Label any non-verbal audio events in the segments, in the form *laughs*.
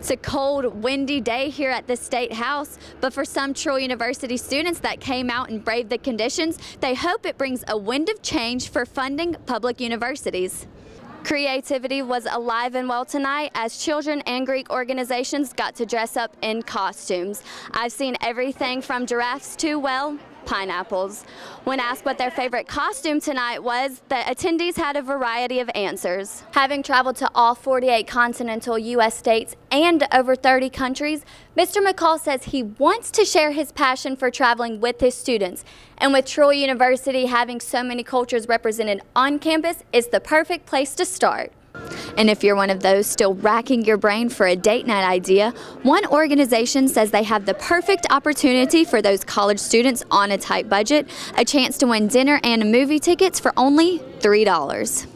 It's a cold, windy day here at the State House, but for some Troy University students that came out and braved the conditions, they hope it brings a wind of change for funding public universities. Creativity was alive and well tonight as children and Greek organizations got to dress up in costumes. I've seen everything from giraffes to, well, pineapples. When asked what their favorite costume tonight was, the attendees had a variety of answers. Having traveled to all 48 continental U.S. states and over 30 countries, Mr. McCall says he wants to share his passion for traveling with his students. And with Troy University having so many cultures represented on campus, it's the perfect place to start. And if you're one of those still racking your brain for a date night idea, one organization says they have the perfect opportunity for those college students on a tight budget, a chance to win dinner and movie tickets for only $3.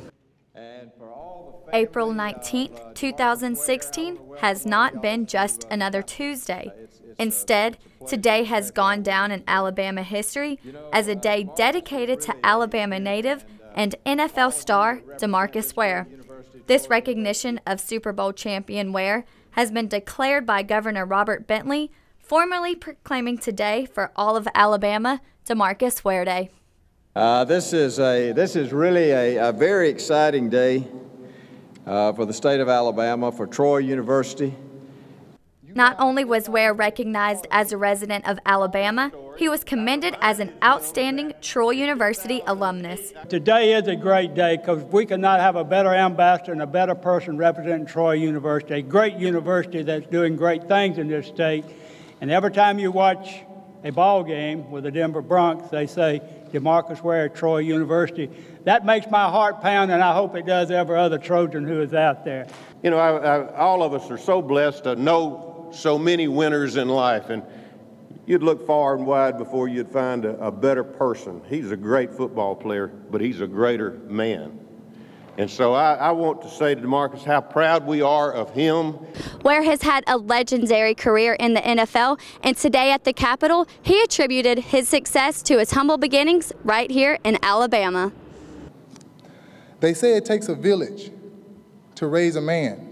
April 19th, 2016 has not been just another Tuesday. Instead, today has gone down in Alabama history as a day dedicated to Alabama native and NFL star DeMarcus Ware. This recognition of Super Bowl champion Ware has been declared by Governor Robert Bentley, formally proclaiming today for all of Alabama DeMarcus Ware Day. Uh, this is a this is really a, a very exciting day uh, for the state of Alabama, for Troy University. Not only was Ware recognized as a resident of Alabama, he was commended as an outstanding Troy University alumnus. Today is a great day because we could not have a better ambassador and a better person representing Troy University, a great university that's doing great things in this state. And every time you watch a ball game with the Denver Broncos, they say, DeMarcus Ware, Troy University. That makes my heart pound, and I hope it does every other Trojan who is out there. You know, I, I, all of us are so blessed to know so many winners in life, and you'd look far and wide before you'd find a, a better person. He's a great football player, but he's a greater man. And so I, I, want to say to DeMarcus how proud we are of him. Ware has had a legendary career in the NFL, and today at the Capitol, he attributed his success to his humble beginnings right here in Alabama. They say it takes a village to raise a man.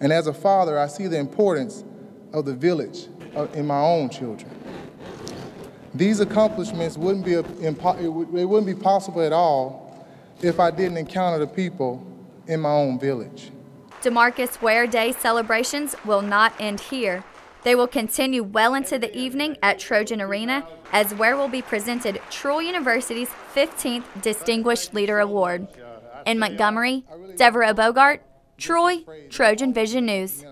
And as a father, I see the importance of the village uh, in my own children. These accomplishments wouldn't be, it wouldn't be possible at all if I didn't encounter the people in my own village. DeMarcus Ware Day celebrations will not end here. They will continue well into the evening at Trojan Arena as Ware will be presented Troy University's 15th Distinguished Leader Award. In Montgomery, Devero Bogart, Troy, Trojan Vision News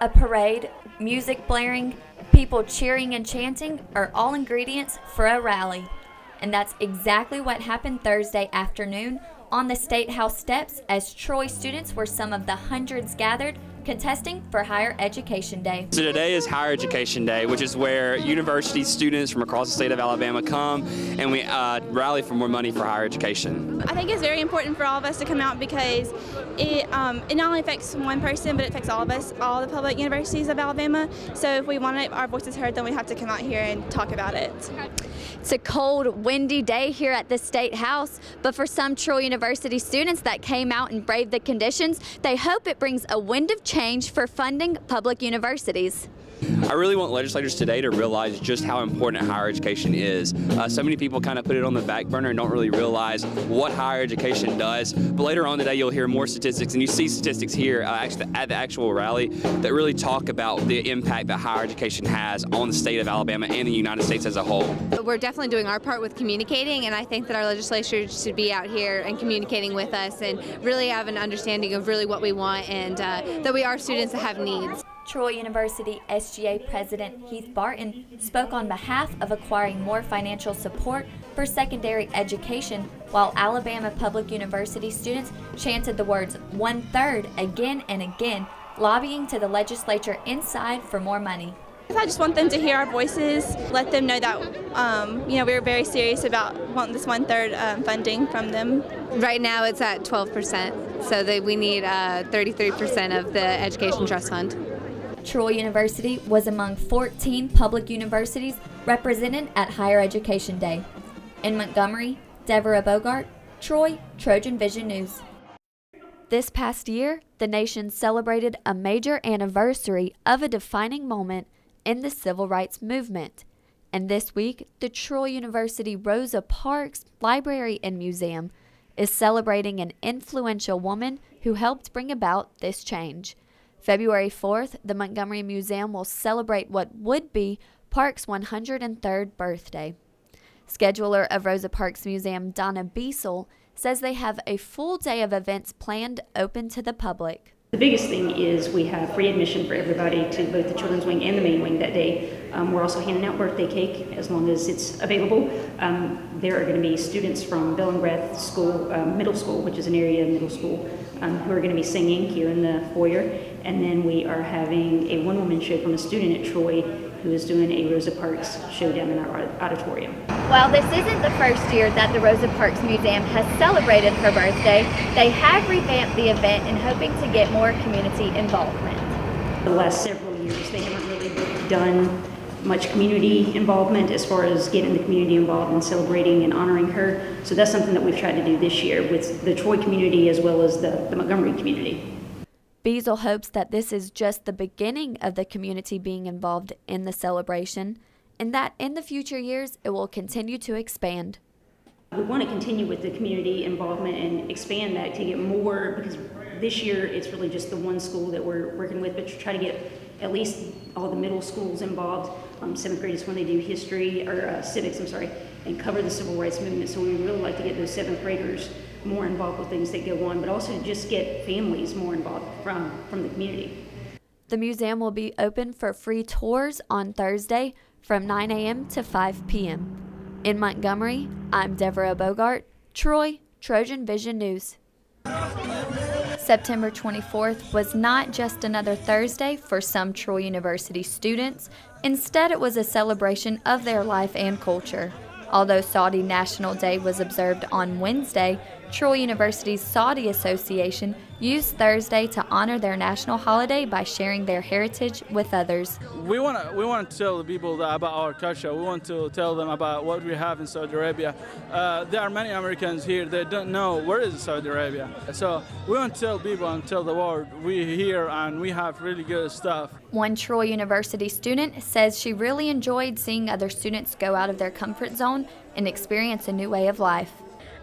a parade, music blaring, people cheering and chanting are all ingredients for a rally. And that's exactly what happened Thursday afternoon on the State House steps as Troy students were some of the hundreds gathered contesting for Higher Education Day. So today is Higher Education Day, which is where university students from across the state of Alabama come and we uh, rally for more money for higher education. I think it's very important for all of us to come out because it, um, it not only affects one person, but it affects all of us, all the public universities of Alabama. So if we want our voices heard, then we have to come out here and talk about it. It's a cold, windy day here at the State House, but for some Troy University students that came out and braved the conditions, they hope it brings a wind of change for funding public universities. I really want legislators today to realize just how important higher education is. Uh, so many people kind of put it on the back burner and don't really realize what higher education does. But later on today, you'll hear more statistics, and you see statistics here uh, actually at the actual rally that really talk about the impact that higher education has on the state of Alabama and the United States as a whole. We're definitely doing our part with communicating, and I think that our legislators should be out here and communicating with us and really have an understanding of really what we want and uh, that we are students that have needs. Troy University SGA President Heath Barton spoke on behalf of acquiring more financial support for secondary education, while Alabama Public University students chanted the words one third again and again, lobbying to the legislature inside for more money. I just want them to hear our voices, let them know that um, you know we're very serious about wanting this one third um, funding from them. Right now it's at 12 percent, so that we need 33 uh, percent of the education trust fund. Troy University was among 14 public universities represented at Higher Education Day. In Montgomery, Devero Bogart, Troy, Trojan Vision News. This past year, the nation celebrated a major anniversary of a defining moment in the civil rights movement. And this week, the Troy University Rosa Parks Library and Museum is celebrating an influential woman who helped bring about this change. February 4th, the Montgomery Museum will celebrate what would be Parks' 103rd birthday. Scheduler of Rosa Parks Museum, Donna Beasel, says they have a full day of events planned open to the public. The biggest thing is we have free admission for everybody to both the children's wing and the main wing that day. Um, we're also handing out birthday cake as long as it's available. Um, there are going to be students from Bellingrath School, um, Middle School, which is an area middle school, um, who are going to be singing here in the foyer. And then we are having a one woman show from a student at Troy who is doing a Rosa Parks show down in our auditorium. While this isn't the first year that the Rosa Parks Museum has celebrated her birthday, they have revamped the event in hoping to get more community involvement. The last several years, they haven't really done much community involvement as far as getting the community involved in celebrating and honoring her. So that's something that we've tried to do this year with the Troy community as well as the, the Montgomery community. Beasel hopes that this is just the beginning of the community being involved in the celebration and that in the future years it will continue to expand. We want to continue with the community involvement and expand that to get more because this year it's really just the one school that we're working with, but to try to get at least all the middle schools involved. Um, seventh graders when they do history or uh, civics, I'm sorry, and cover the civil rights movement. So we really like to get those seventh graders more involved with things that go on, but also just get families more involved from, from the community. The museum will be open for free tours on Thursday from 9 a.m. to 5 p.m. In Montgomery, I'm Devero Bogart, Troy, Trojan Vision News. September 24th was not just another Thursday for some Troy University students. Instead, it was a celebration of their life and culture. Although Saudi National Day was observed on Wednesday, Troy University's Saudi Association used Thursday to honor their national holiday by sharing their heritage with others. We want to we want to tell the people about our culture. We want to tell them about what we have in Saudi Arabia. Uh, there are many Americans here that don't know where is Saudi Arabia. So we want to tell people and tell the world we're here and we have really good stuff. One Troy University student says she really enjoyed seeing other students go out of their comfort zone and experience a new way of life.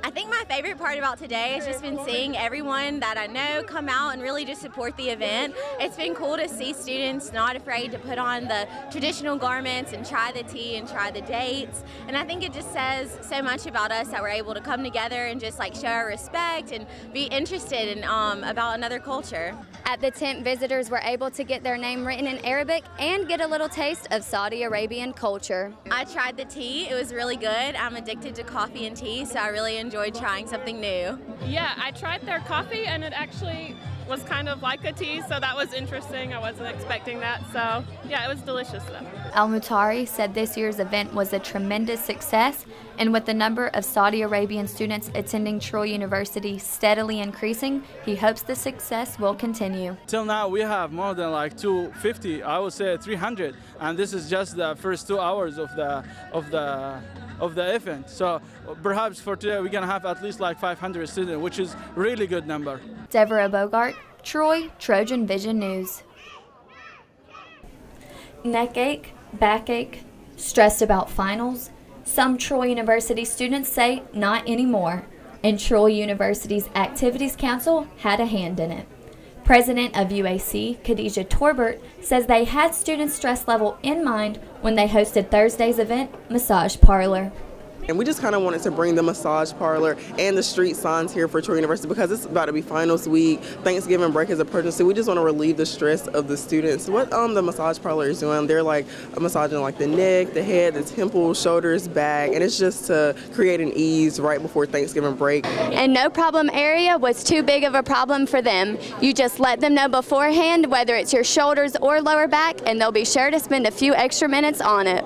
I think my favorite part about today has just been seeing everyone that I know come out and really just support the event. It's been cool to see students not afraid to put on the traditional garments and try the tea and try the dates. And I think it just says so much about us that we're able to come together and just like show our respect and be interested in um, about another culture. At the tent, visitors were able to get their name written in Arabic and get a little taste of Saudi Arabian culture. I tried the tea. It was really good. I'm addicted to coffee and tea, so I really enjoyed enjoyed trying something new. Yeah, I tried their coffee and it actually was kind of like a tea, so that was interesting. I wasn't expecting that, so yeah, it was delicious though. Al Mutairi said this year's event was a tremendous success, and with the number of Saudi Arabian students attending Troy University steadily increasing, he hopes the success will continue. Till now, we have more than like 250, I would say 300, and this is just the first two hours of the of the of the event. So perhaps for today we're gonna have at least like 500 students, which is really good number. Devero Bogart, Troy, Trojan Vision News. Neck ache, backache, stressed about finals? Some Troy University students say not anymore, and Troy University's Activities Council had a hand in it. President of UAC, Khadijah Torbert, says they had students' stress level in mind when they hosted Thursday's event, Massage Parlor. And we just kind of wanted to bring the massage parlor and the street signs here for Troy University because it's about to be finals week. Thanksgiving break is approaching, so we just want to relieve the stress of the students. What um the massage parlor is doing, they're like massaging like the neck, the head, the temples, shoulders, back, and it's just to create an ease right before Thanksgiving break. And no problem area was too big of a problem for them. You just let them know beforehand whether it's your shoulders or lower back, and they'll be sure to spend a few extra minutes on it.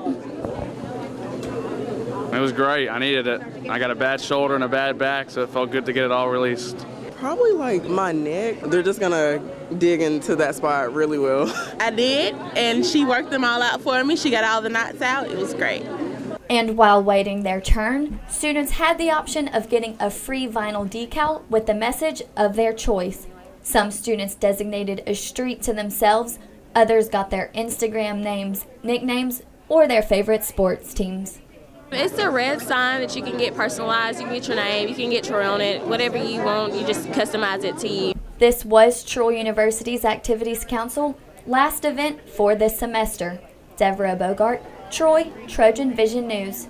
It was great. I needed it. I got a bad shoulder and a bad back, so it felt good to get it all released. Probably like my neck. They're just gonna dig into that spot really well. *laughs* I did, and she worked them all out for me. She got all the knots out. It was great. And while waiting their turn, students had the option of getting a free vinyl decal with the message of their choice. Some students designated a street to themselves, others got their Instagram names, nicknames, or their favorite sports teams. It's a red sign that you can get personalized. You can get your name, you can get Troy on it, whatever you want, you just customize it to you. This was Troy University's Activities Council last event for this semester. Devero Bogart, Troy, Trojan Vision News.